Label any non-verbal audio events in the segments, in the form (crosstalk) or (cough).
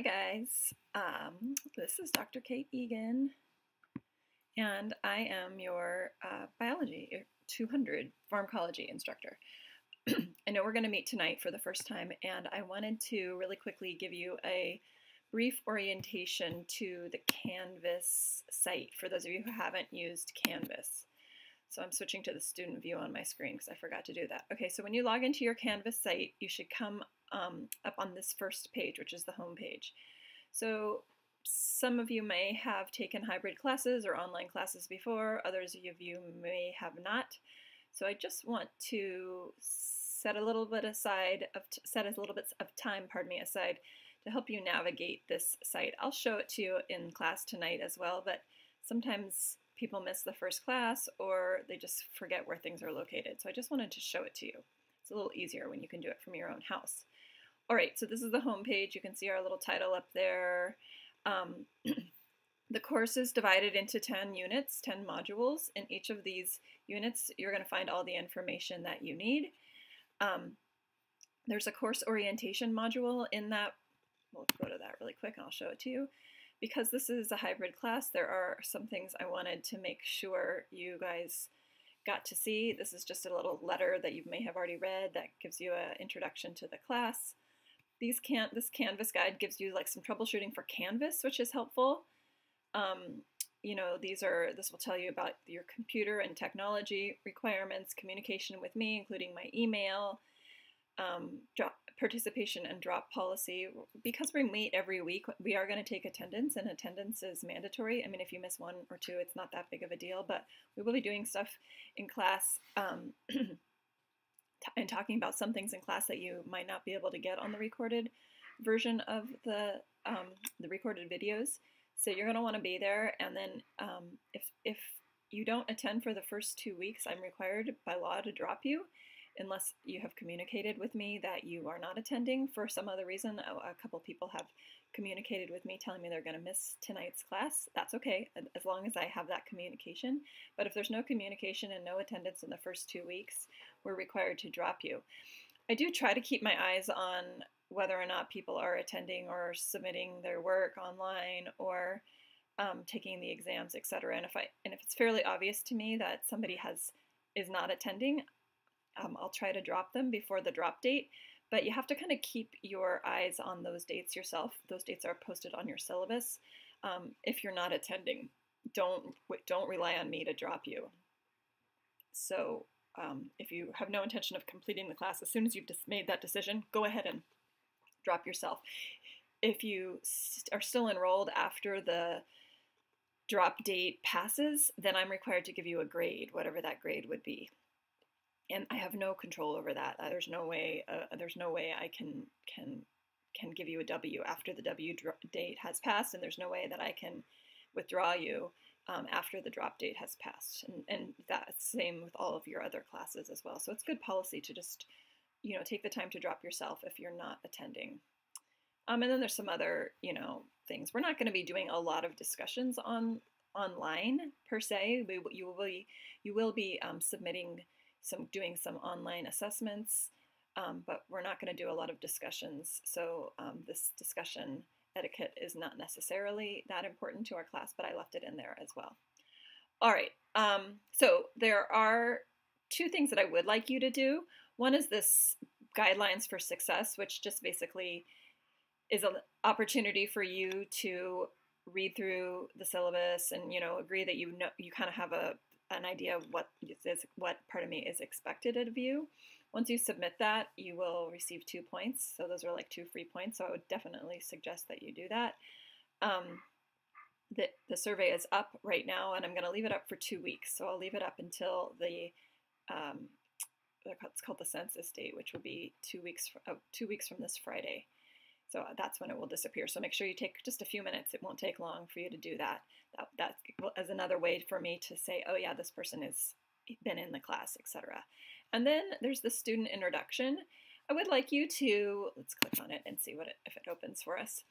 Hi guys, um, this is Dr. Kate Egan, and I am your uh, biology 200 pharmacology instructor. (clears throat) I know we're going to meet tonight for the first time, and I wanted to really quickly give you a brief orientation to the Canvas site for those of you who haven't used Canvas. So I'm switching to the student view on my screen because I forgot to do that. Okay, so when you log into your Canvas site, you should come um, up on this first page, which is the home page. So some of you may have taken hybrid classes or online classes before, others of you may have not. So I just want to set a little bit aside of set a little bit of time, pardon me, aside to help you navigate this site. I'll show it to you in class tonight as well, but sometimes people miss the first class or they just forget where things are located. So I just wanted to show it to you. It's a little easier when you can do it from your own house. All right, so this is the home page. You can see our little title up there. Um, (clears throat) the course is divided into 10 units, 10 modules. In each of these units, you're going to find all the information that you need. Um, there's a course orientation module in that. We'll go to that really quick and I'll show it to you. Because this is a hybrid class, there are some things I wanted to make sure you guys got to see. This is just a little letter that you may have already read that gives you an introduction to the class. These can this Canvas guide gives you like some troubleshooting for Canvas, which is helpful. Um, you know, these are this will tell you about your computer and technology requirements, communication with me, including my email, um, participation and drop policy. Because we meet every week, we are going to take attendance, and attendance is mandatory. I mean, if you miss one or two, it's not that big of a deal, but we will be doing stuff in class. Um, (clears throat) and talking about some things in class that you might not be able to get on the recorded version of the um, the recorded videos. So you're going to want to be there. And then um, if if you don't attend for the first two weeks, I'm required by law to drop you unless you have communicated with me that you are not attending for some other reason. A, a couple people have communicated with me telling me they're going to miss tonight's class. That's okay, as long as I have that communication. But if there's no communication and no attendance in the first two weeks, we're required to drop you. I do try to keep my eyes on whether or not people are attending or submitting their work online or um, taking the exams, etc. And if I and if it's fairly obvious to me that somebody has is not attending, um, I'll try to drop them before the drop date, but you have to kind of keep your eyes on those dates yourself. Those dates are posted on your syllabus. Um, if you're not attending, don't don't rely on me to drop you. So um, if you have no intention of completing the class, as soon as you've made that decision, go ahead and drop yourself. If you st are still enrolled after the drop date passes, then I'm required to give you a grade, whatever that grade would be and I have no control over that. Uh, there's no way. Uh, there's no way I can can can give you a W after the W date has passed, and there's no way that I can withdraw you um, after the drop date has passed. And, and that's same with all of your other classes as well. So it's good policy to just you know take the time to drop yourself if you're not attending. Um, and then there's some other you know things. We're not going to be doing a lot of discussions on online per se. We, you will be you will be um, submitting some doing some online assessments, um, but we're not going to do a lot of discussions. So um, this discussion etiquette is not necessarily that important to our class, but I left it in there as well. All right, um, so there are two things that I would like you to do. One is this guidelines for success, which just basically is an opportunity for you to read through the syllabus and you know agree that you know you kind of have a an idea of what is what part of me is expected of you. Once you submit that, you will receive two points. So those are like two free points. So I would definitely suggest that you do that. Um, the, the survey is up right now, and I'm going to leave it up for two weeks. So I'll leave it up until the um, it's called the census date, which will be two weeks uh, two weeks from this Friday. So that's when it will disappear. So make sure you take just a few minutes. It won't take long for you to do that. That, that is another way for me to say, oh yeah, this person has been in the class, etc. And then there's the student introduction. I would like you to, let's click on it and see what it, if it opens for us.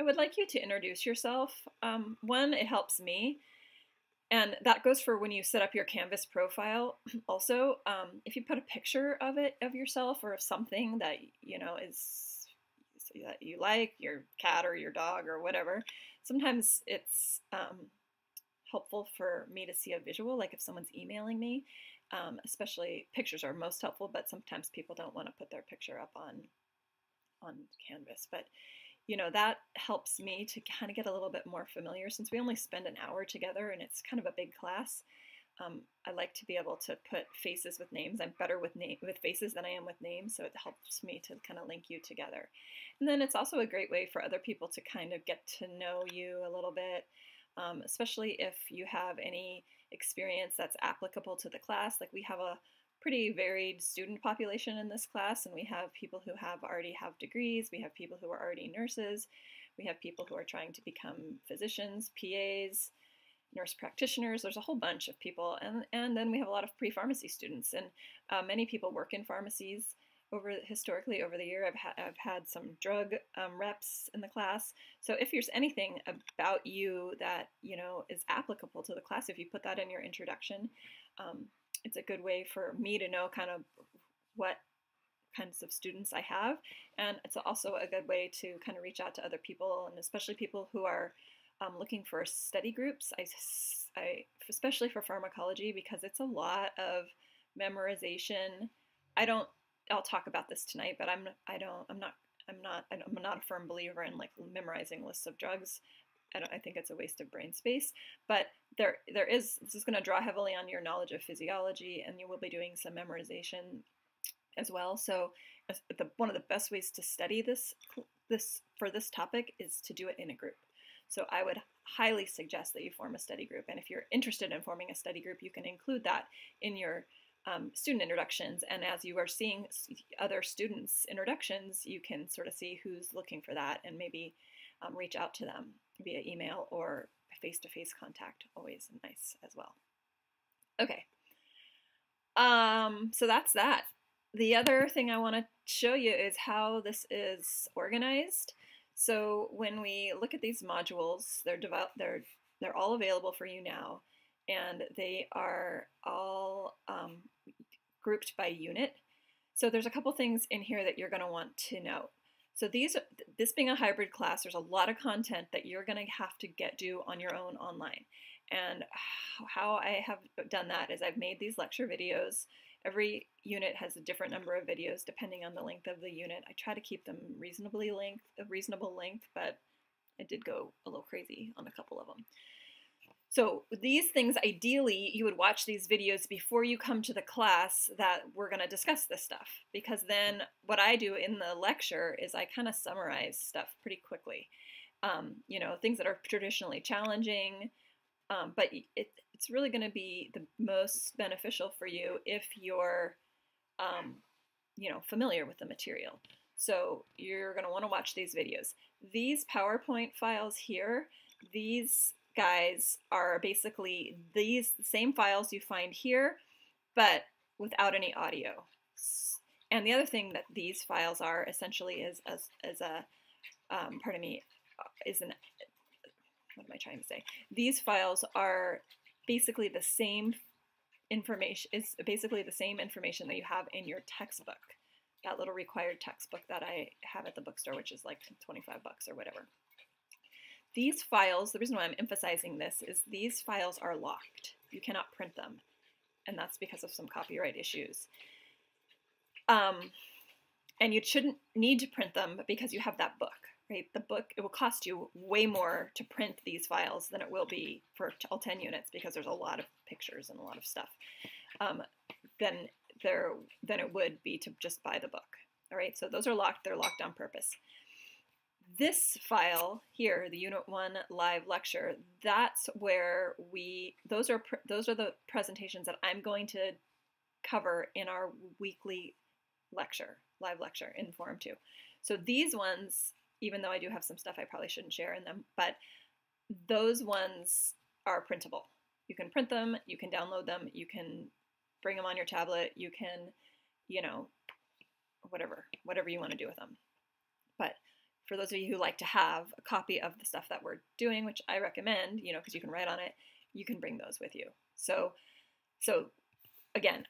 I would like you to introduce yourself. Um, one, it helps me. And that goes for when you set up your Canvas profile. (clears throat) Also, um, if you put a picture of it, of yourself or of something that, you know, is that you like, your cat or your dog or whatever. Sometimes it's um, helpful for me to see a visual, like if someone's emailing me, um, especially pictures are most helpful, but sometimes people don't want to put their picture up on on Canvas. But you know that helps me to kind of get a little bit more familiar since we only spend an hour together and it's kind of a big class. Um, I like to be able to put faces with names. I'm better with name with faces than I am with names, so it helps me to kind of link you together. And then it's also a great way for other people to kind of get to know you a little bit, um, especially if you have any experience that's applicable to the class. Like we have a pretty varied student population in this class, and we have people who have already have degrees, we have people who are already nurses, we have people who are trying to become physicians, PAs, nurse practitioners. There's a whole bunch of people, and and then we have a lot of pre-pharmacy students, and uh, many people work in pharmacies. Over historically over the year, I've, ha- I've had some drug um, reps in the class. So if there's anything about you that you know is applicable to the class, if you put that in your introduction, um, it's a good way for me to know kind of what kinds of students I have. And it's also a good way to kind of reach out to other people and especially people who are um, looking for study groups. I, I, especially for pharmacology because it's a lot of memorization. I don't, I'll talk about this tonight, but I'm, I don't, I'm not, I'm not, I'm not a firm believer in like memorizing lists of drugs. I, I think it's a waste of brain space. But there, there is, this is going to draw heavily on your knowledge of physiology, and you will be doing some memorization as well. So the, one of the best ways to study this, this for this topic is to do it in a group. So I would highly suggest that you form a study group. And if you're interested in forming a study group, you can include that in your um, student introductions. And as you are seeing other students' introductions, you can sort of see who's looking for that and maybe um, reach out to them via email or face-to-face contact always nice as well okay um, so that's that the other thing I want to show you is how this is organized so when we look at these modules they're developed they're they're all available for you now and they are all um, grouped by unit so there's a couple things in here that you're going to want to know so these, this being a hybrid class, there's a lot of content that you're going to have to get do on your own online. And how I have done that is I've made these lecture videos. Every unit has a different number of videos depending on the length of the unit. I try to keep them reasonably length, a reasonable length, but I did go a little crazy on a couple of them. So these things, ideally, you would watch these videos before you come to the class that we're going to discuss this stuff. Because then what I do in the lecture is I kind of summarize stuff pretty quickly. Um, you know, things that are traditionally challenging, um, but it, it's really going to be the most beneficial for you if you're, um, you know, familiar with the material. So you're going to want to watch these videos. These PowerPoint files here, these guys are basically these same files you find here, but without any audio. And the other thing that these files are essentially is as, as a, um, pardon me, is an, what am I trying to say? These files are basically the same information, is basically the same information that you have in your textbook, that little required textbook that I have at the bookstore, which is like 25 bucks or whatever. These files, the reason why I'm emphasizing this is these files are locked. You cannot print them, and that's because of some copyright issues. Um, and you shouldn't need to print them because you have that book, right? The book, it will cost you way more to print these files than it will be for all 10 units because there's a lot of pictures and a lot of stuff um, than, there, than it would be to just buy the book. All right, so those are locked, they're locked on purpose this file here, the Unit 1 live lecture, that's where we, those are, those are the presentations that I'm going to cover in our weekly lecture, live lecture in Form 2. So these ones, even though I do have some stuff I probably shouldn't share in them, but those ones are printable. You can print them, you can download them, you can bring them on your tablet, you can, you know, whatever, whatever you want to do with them. But for those of you who like to have a copy of the stuff that we're doing, which I recommend, you know, because you can write on it, you can bring those with you. So, so again,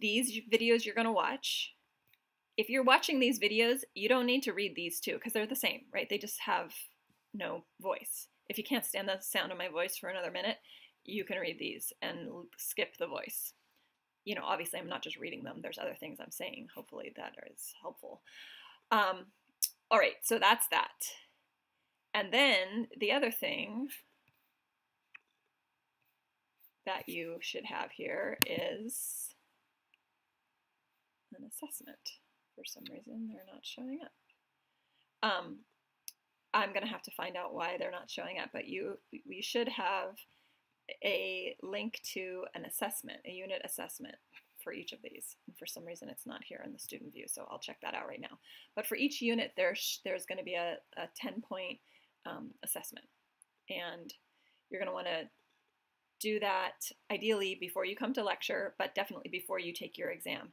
these videos you're going to watch, if you're watching these videos, you don't need to read these too because they're the same, right? They just have no voice. If you can't stand the sound of my voice for another minute, you can read these and skip the voice. You know, obviously, I'm not just reading them, there's other things I'm saying. Hopefully, that is helpful. Um, all right, so that's that. And then the other thing that you should have here is an assessment. For some reason, they're not showing up. Um, I'm going to have to find out why they're not showing up, but you we should have a link to an assessment, a unit assessment for each of these. And for some reason, it's not here in the student view, so I'll check that out right now. But for each unit, there's, there's going to be a, a 10-point um, assessment. And you're going to want to do that ideally before you come to lecture, but definitely before you take your exam.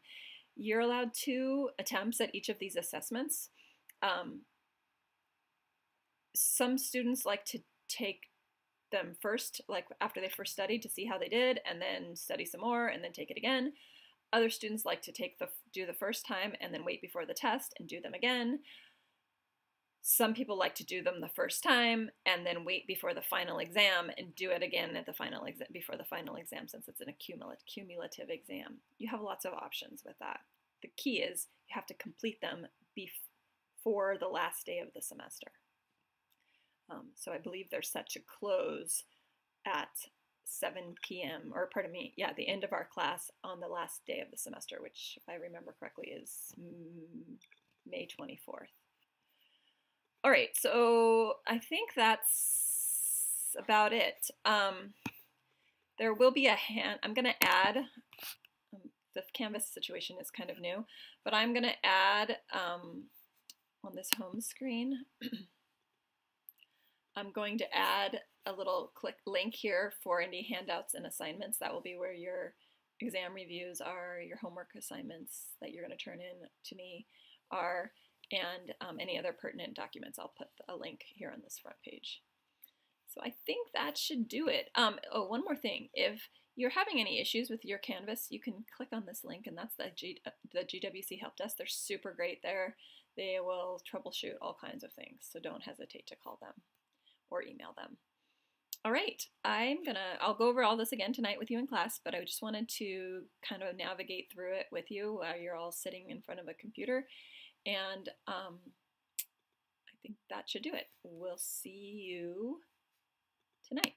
You're allowed two attempts at each of these assessments. Um, some students like to take them first, like after they first studied to see how they did, and then study some more, and then take it again. Other students like to take the do the first time and then wait before the test and do them again. Some people like to do them the first time and then wait before the final exam and do it again at the final exam before the final exam since it's an accumulative cumulative exam. You have lots of options with that. The key is you have to complete them before the last day of the semester. Um, so I believe they're set to close at 7 p.m. or pardon me, yeah, the end of our class on the last day of the semester, which if I remember correctly is May 24th. All right, so I think that's about it. Um, there will be a hand, I'm going to add, um, the Canvas situation is kind of new, but I'm going to add um, on this home screen (clears throat) I'm going to add a little click link here for any handouts and assignments. That will be where your exam reviews are, your homework assignments that you're going to turn in to me are, and um, any other pertinent documents. I'll put a link here on this front page. So I think that should do it. Um, oh, one more thing. If you're having any issues with your Canvas, you can click on this link, and that's the, G, the GWC Help Desk. They're super great there. They will troubleshoot all kinds of things, so don't hesitate to call them or email them. All right, I'm gonna, I'll go over all this again tonight with you in class, but I just wanted to kind of navigate through it with you while you're all sitting in front of a computer. And um, I think that should do it. We'll see you tonight.